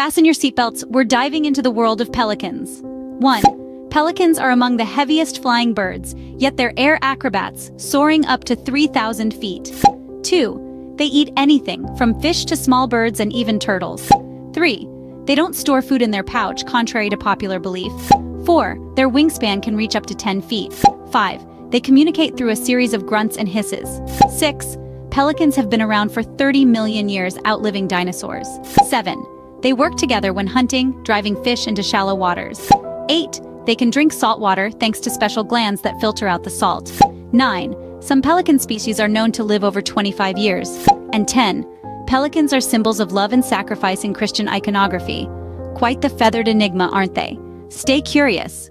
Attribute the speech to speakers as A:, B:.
A: Fasten your seatbelts, we're diving into the world of pelicans. 1. Pelicans are among the heaviest flying birds, yet they're air acrobats, soaring up to 3,000 feet. 2. They eat anything, from fish to small birds and even turtles. 3. They don't store food in their pouch, contrary to popular belief. 4. Their wingspan can reach up to 10 feet. 5. They communicate through a series of grunts and hisses. 6. Pelicans have been around for 30 million years, outliving dinosaurs. 7. They work together when hunting, driving fish into shallow waters. 8. They can drink salt water thanks to special glands that filter out the salt. 9. Some pelican species are known to live over 25 years. And 10. Pelicans are symbols of love and sacrifice in Christian iconography. Quite the feathered enigma, aren't they? Stay curious.